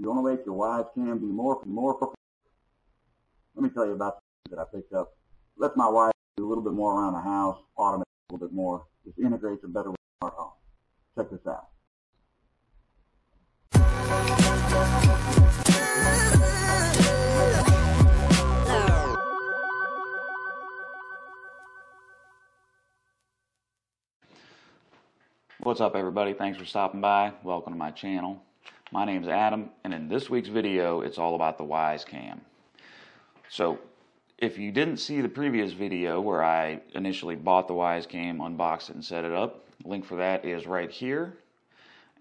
You want to make your Wyze can be more, more. Let me tell you about that I picked up. Lets my wife do a little bit more around the house, automate a little bit more. Just integrates it better with our home. Check this out. What's up everybody? Thanks for stopping by. Welcome to my channel. My name is Adam and in this week's video it's all about the Wyze Cam. So if you didn't see the previous video where I initially bought the Wyze Cam, unboxed it and set it up, link for that is right here.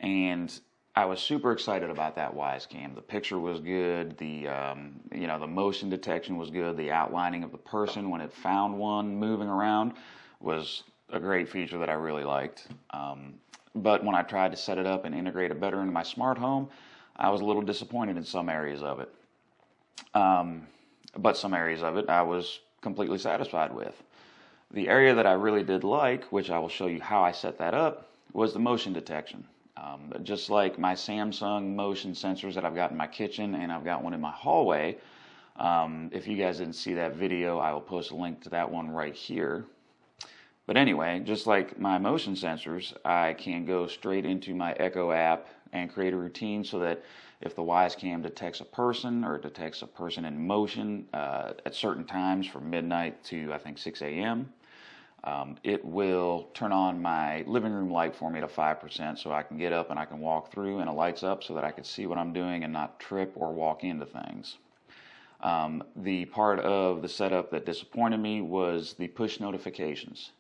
And I was super excited about that Wyze Cam. The picture was good, the um, you know the motion detection was good, the outlining of the person when it found one moving around was a great feature that I really liked. Um, but when I tried to set it up and integrate it better into my smart home, I was a little disappointed in some areas of it. Um, but some areas of it I was completely satisfied with. The area that I really did like, which I will show you how I set that up, was the motion detection. Um, just like my Samsung motion sensors that I've got in my kitchen and I've got one in my hallway. Um, if you guys didn't see that video, I will post a link to that one right here. But anyway, just like my motion sensors, I can go straight into my Echo app and create a routine so that if the Wyze Cam detects a person or detects a person in motion uh, at certain times from midnight to I think 6 a.m., um, it will turn on my living room light for me to 5% so I can get up and I can walk through and it lights up so that I can see what I'm doing and not trip or walk into things. Um, the part of the setup that disappointed me was the push notifications.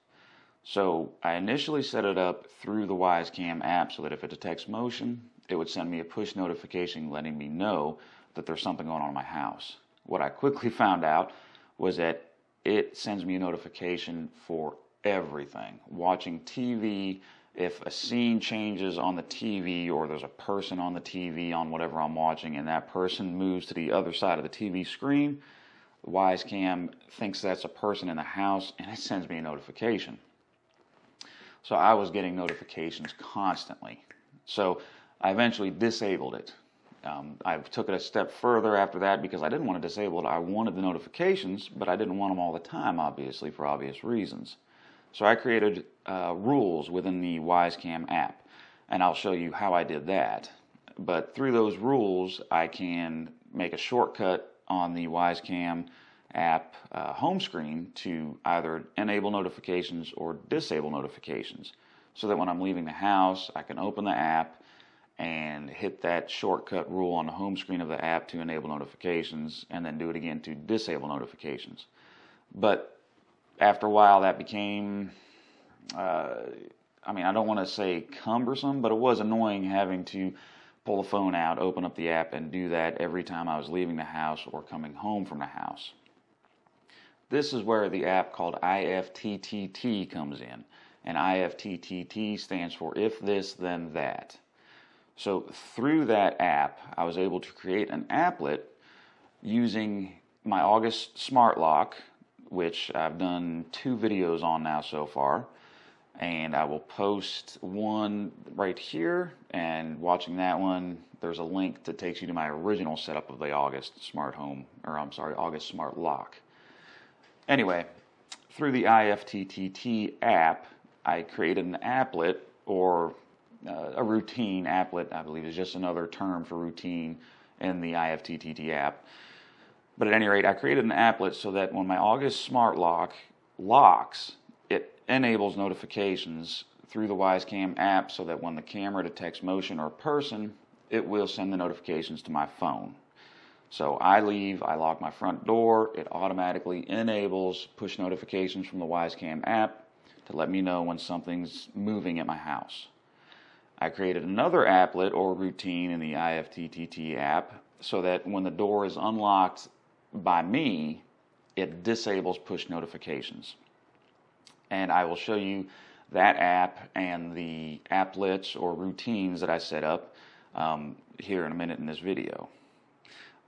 So I initially set it up through the Wyze Cam app so that if it detects motion, it would send me a push notification letting me know that there's something going on in my house. What I quickly found out was that it sends me a notification for everything. Watching TV, if a scene changes on the TV or there's a person on the TV on whatever I'm watching and that person moves to the other side of the TV screen, the Wyze Cam thinks that's a person in the house and it sends me a notification. So I was getting notifications constantly. So I eventually disabled it. Um, I took it a step further after that because I didn't want to disable it. I wanted the notifications, but I didn't want them all the time, obviously, for obvious reasons. So I created uh, rules within the Wyze Cam app, and I'll show you how I did that. But through those rules, I can make a shortcut on the Wyze Cam app uh, home screen to either enable notifications or disable notifications so that when I'm leaving the house, I can open the app and hit that shortcut rule on the home screen of the app to enable notifications and then do it again to disable notifications. But after a while, that became, uh, I mean, I don't want to say cumbersome, but it was annoying having to pull the phone out, open up the app, and do that every time I was leaving the house or coming home from the house. This is where the app called IFTTT comes in. And IFTTT stands for if this, then that. So through that app, I was able to create an applet using my August Smart Lock, which I've done two videos on now so far. And I will post one right here. And watching that one, there's a link that takes you to my original setup of the August Smart Home, or I'm sorry, August Smart Lock. Anyway, through the IFTTT app, I created an applet or uh, a routine applet, I believe is just another term for routine in the IFTTT app. But at any rate, I created an applet so that when my August Smart Lock locks, it enables notifications through the Wyze Cam app so that when the camera detects motion or person, it will send the notifications to my phone. So I leave, I lock my front door, it automatically enables push notifications from the Wyze Cam app to let me know when something's moving at my house. I created another applet or routine in the IFTTT app so that when the door is unlocked by me, it disables push notifications. And I will show you that app and the applets or routines that I set up um, here in a minute in this video.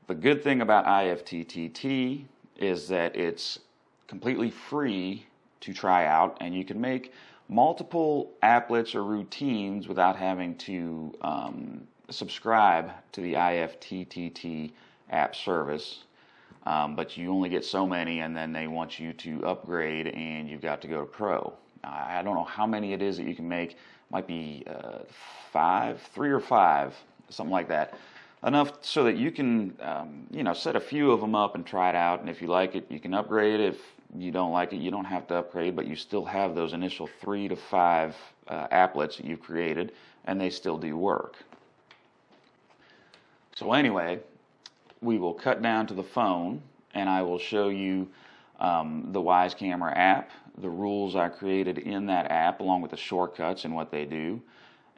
The good thing about IFTTT is that it's completely free to try out and you can make multiple applets or routines without having to um, subscribe to the IFTTT app service, um, but you only get so many, and then they want you to upgrade, and you've got to go to Pro. I don't know how many it is that you can make. Might be uh, five, three or five, something like that. Enough so that you can, um, you know, set a few of them up and try it out. And if you like it, you can upgrade. If you don't like it, you don't have to upgrade, but you still have those initial three to five uh, applets that you've created, and they still do work. So anyway, we will cut down to the phone, and I will show you um, the Wyze Camera app, the rules I created in that app, along with the shortcuts and what they do,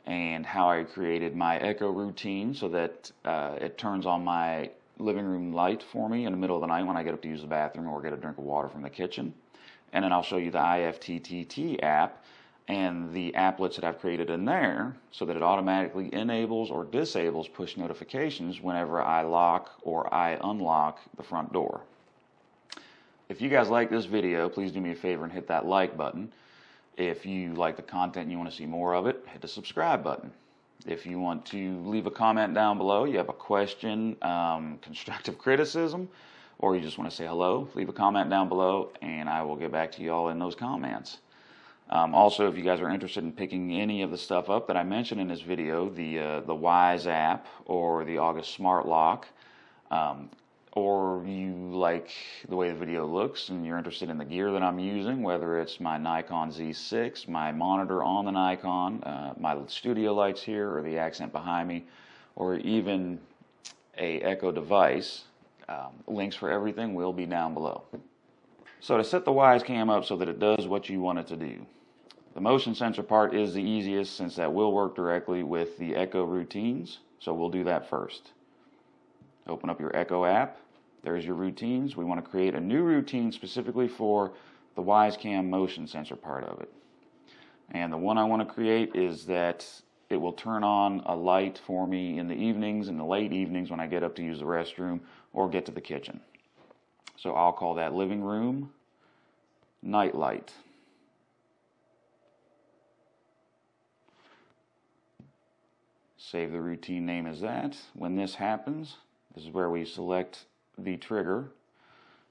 and how I created my echo routine so that uh, it turns on my living room light for me in the middle of the night when I get up to use the bathroom or get a drink of water from the kitchen. And then I'll show you the IFTTT app and the applets that I've created in there so that it automatically enables or disables push notifications whenever I lock or I unlock the front door. If you guys like this video, please do me a favor and hit that like button. If you like the content and you want to see more of it, hit the subscribe button. If you want to leave a comment down below, you have a question, um, constructive criticism, or you just want to say hello, leave a comment down below and I will get back to you all in those comments. Um, also, if you guys are interested in picking any of the stuff up that I mentioned in this video, the, uh, the Wyze app or the August Smart Lock, um, or you like the way the video looks and you're interested in the gear that I'm using, whether it's my Nikon Z6, my monitor on the Nikon, uh, my studio lights here, or the accent behind me, or even a Echo device, um, links for everything will be down below. So to set the Wyze cam up so that it does what you want it to do, the motion sensor part is the easiest since that will work directly with the Echo routines. So we'll do that first. Open up your Echo app. There's your routines. We want to create a new routine specifically for the Wyze Cam motion sensor part of it. And the one I want to create is that it will turn on a light for me in the evenings, in the late evenings when I get up to use the restroom or get to the kitchen. So I'll call that living room night light. Save the routine name as that. When this happens, this is where we select the trigger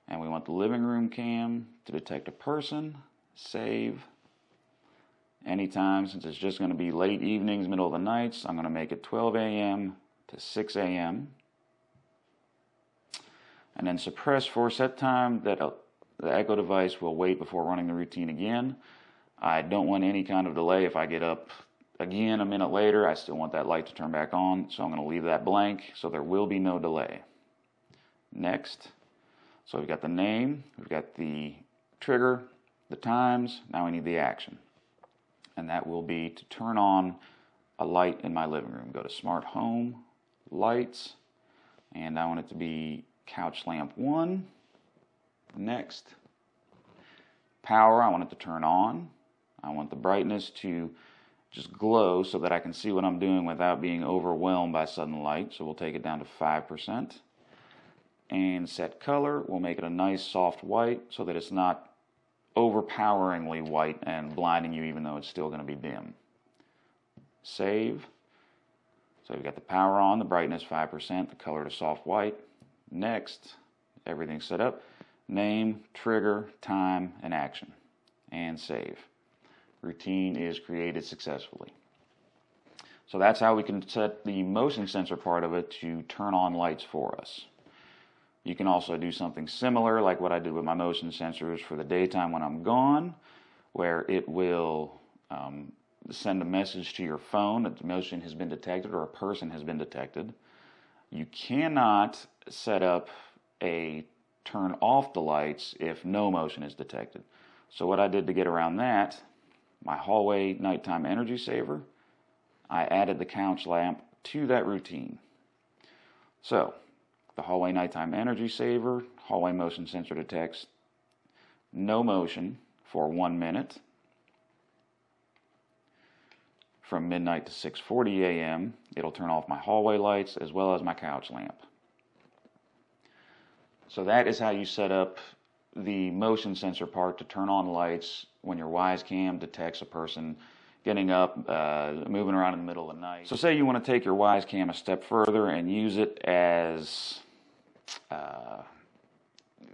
and we want the living room cam to detect a person, save. Anytime, since it's just going to be late evenings, middle of the nights, I'm going to make it 12 a.m. to 6 a.m. And then suppress for set time that uh, the Echo device will wait before running the routine again. I don't want any kind of delay if I get up Again, a minute later, I still want that light to turn back on, so I'm going to leave that blank so there will be no delay. Next. So we've got the name, we've got the trigger, the times, now we need the action. And that will be to turn on a light in my living room. Go to Smart Home, Lights, and I want it to be Couch Lamp 1. Next. Power, I want it to turn on. I want the brightness to just glow so that I can see what I'm doing without being overwhelmed by sudden light. So we'll take it down to 5%. And set color, we'll make it a nice soft white so that it's not overpoweringly white and blinding you even though it's still going to be dim. Save. So we've got the power on, the brightness 5%, the color to soft white. Next, everything's set up. Name, trigger, time, and action. And save routine is created successfully. So that's how we can set the motion sensor part of it to turn on lights for us. You can also do something similar like what I did with my motion sensors for the daytime when I'm gone, where it will um, send a message to your phone that the motion has been detected or a person has been detected. You cannot set up a turn off the lights if no motion is detected. So what I did to get around that my hallway nighttime energy saver, I added the couch lamp to that routine. So, the hallway nighttime energy saver, hallway motion sensor detects no motion for one minute from midnight to 6:40 a.m. It'll turn off my hallway lights as well as my couch lamp. So that is how you set up the motion sensor part to turn on lights when your Wyze cam detects a person getting up, uh, moving around in the middle of the night. So, say you want to take your Wyze Cam a step further and use it as uh,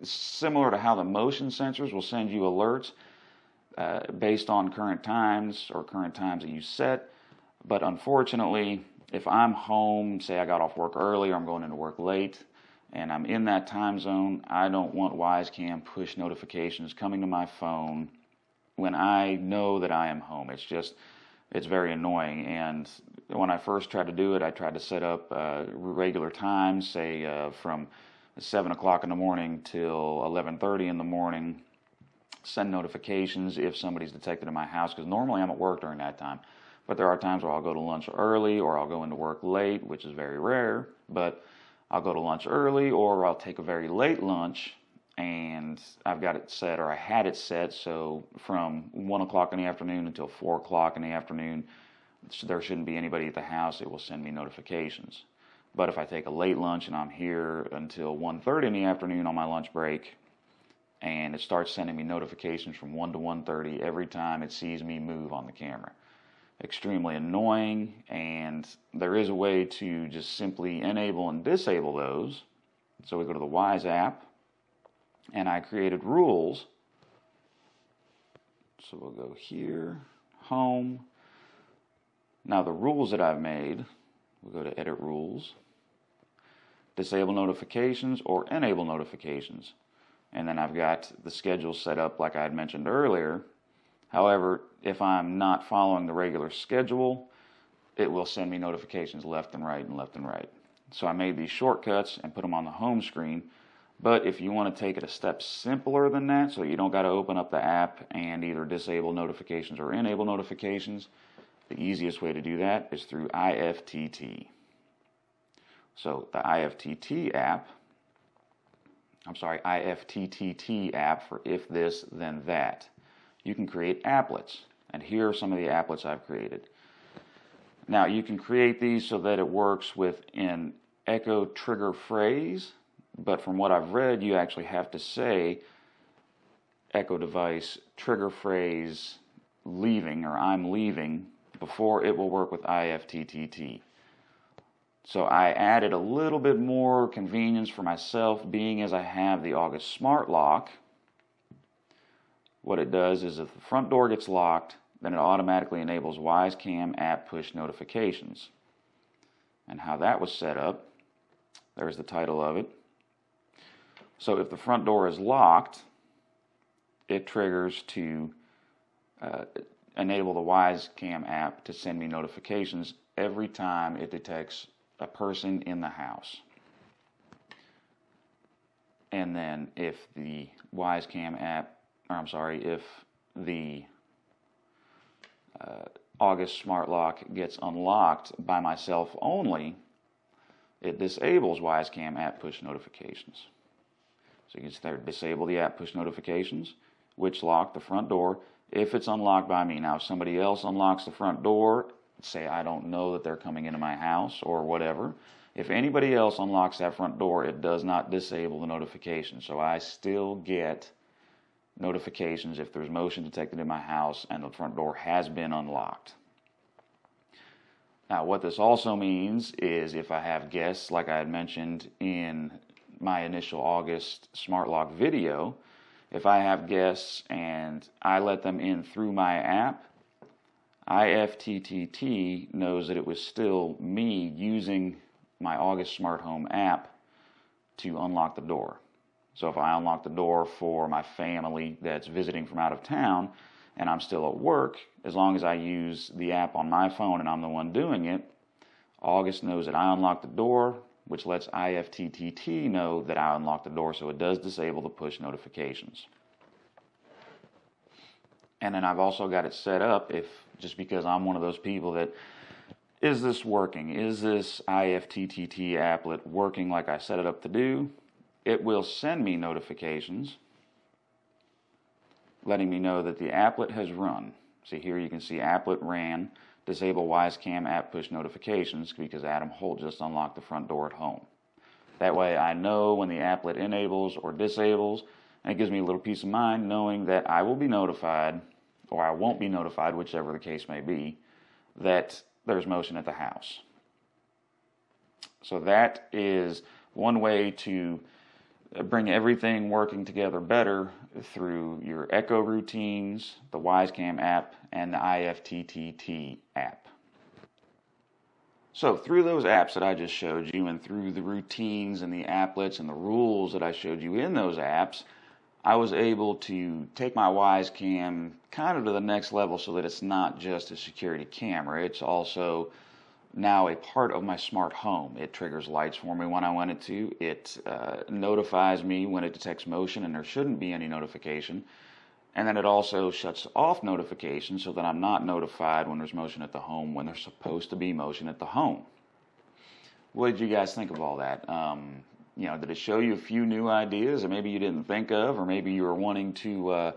similar to how the motion sensors will send you alerts uh, based on current times or current times that you set. But unfortunately, if I'm home, say I got off work early or I'm going into work late, and I'm in that time zone, I don't want Wyze Cam push notifications coming to my phone when I know that I am home. It's just, it's very annoying. And when I first tried to do it, I tried to set up uh, regular times, say uh, from seven o'clock in the morning till 11:30 in the morning. Send notifications if somebody's detected in my house because normally I'm at work during that time. But there are times where I'll go to lunch early or I'll go into work late, which is very rare. But I'll go to lunch early or I'll take a very late lunch and I've got it set or I had it set. So from one o'clock in the afternoon until four o'clock in the afternoon there shouldn't be anybody at the house it will send me notifications. But if I take a late lunch and I'm here until 1.30 in the afternoon on my lunch break and it starts sending me notifications from 1 to 1.30 every time it sees me move on the camera extremely annoying and there is a way to just simply enable and disable those so we go to the Wyze app and I created rules. So we'll go here, home. Now the rules that I've made, we'll go to edit rules, disable notifications or enable notifications. And then I've got the schedule set up like I had mentioned earlier. However, if I'm not following the regular schedule, it will send me notifications left and right and left and right. So I made these shortcuts and put them on the home screen but if you want to take it a step simpler than that, so you don't got to open up the app and either disable notifications or enable notifications, the easiest way to do that is through IFTT. So the IFTT app, I'm sorry, IFTTT app for if this, then that. You can create applets, and here are some of the applets I've created. Now you can create these so that it works with an echo trigger phrase but from what I've read, you actually have to say echo device, trigger phrase, leaving or I'm leaving before it will work with IFTTT. So I added a little bit more convenience for myself, being as I have the August Smart Lock. What it does is if the front door gets locked, then it automatically enables WyzeCam app push notifications. And how that was set up, there's the title of it. So if the front door is locked, it triggers to uh, enable the WyzeCam app to send me notifications every time it detects a person in the house. And then if the WyzeCam app, or I'm sorry, if the uh, August smart lock gets unlocked by myself only, it disables Wyze Cam app push notifications. So you can start disable the app push notifications, which lock the front door if it's unlocked by me. Now, if somebody else unlocks the front door, say I don't know that they're coming into my house or whatever, if anybody else unlocks that front door, it does not disable the notification. So I still get notifications if there's motion detected in my house and the front door has been unlocked. Now, what this also means is if I have guests, like I had mentioned in my initial August smart lock video, if I have guests and I let them in through my app, IFTTT knows that it was still me using my August Smart Home app to unlock the door. So if I unlock the door for my family that's visiting from out of town and I'm still at work, as long as I use the app on my phone and I'm the one doing it, August knows that I unlocked the door, which lets IFTTT know that I unlocked the door, so it does disable the push notifications. And then I've also got it set up if just because I'm one of those people that is this working? Is this IFTTT applet working like I set it up to do? It will send me notifications letting me know that the applet has run. See here you can see applet ran disable Wyzecam app push notifications because Adam Holt just unlocked the front door at home. That way I know when the applet enables or disables, and it gives me a little peace of mind knowing that I will be notified or I won't be notified, whichever the case may be, that there's motion at the house. So that is one way to bring everything working together better through your Echo routines, the WyzeCam app, and the IFTTT app. So through those apps that I just showed you and through the routines and the applets and the rules that I showed you in those apps, I was able to take my WyzeCam kind of to the next level so that it's not just a security camera. It's also now a part of my smart home. It triggers lights for me when I want it to. It uh, notifies me when it detects motion and there shouldn't be any notification. And then it also shuts off notifications so that I'm not notified when there's motion at the home when there's supposed to be motion at the home. What did you guys think of all that? Um, you know, did it show you a few new ideas that maybe you didn't think of, or maybe you were wanting to uh,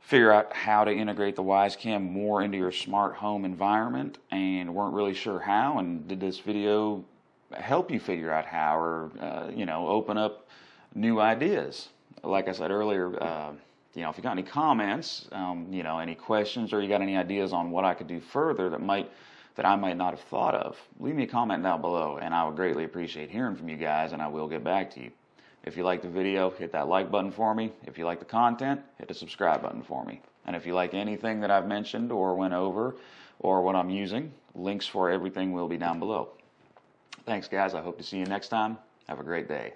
figure out how to integrate the WyzeCam more into your smart home environment and weren't really sure how? And did this video help you figure out how, or uh, you know, open up new ideas? Like I said earlier. Uh, you know, if you got any comments, um, you know, any questions, or you got any ideas on what I could do further that might that I might not have thought of, leave me a comment down below, and I would greatly appreciate hearing from you guys, and I will get back to you. If you like the video, hit that like button for me. If you like the content, hit the subscribe button for me. And if you like anything that I've mentioned or went over or what I'm using, links for everything will be down below. Thanks, guys. I hope to see you next time. Have a great day.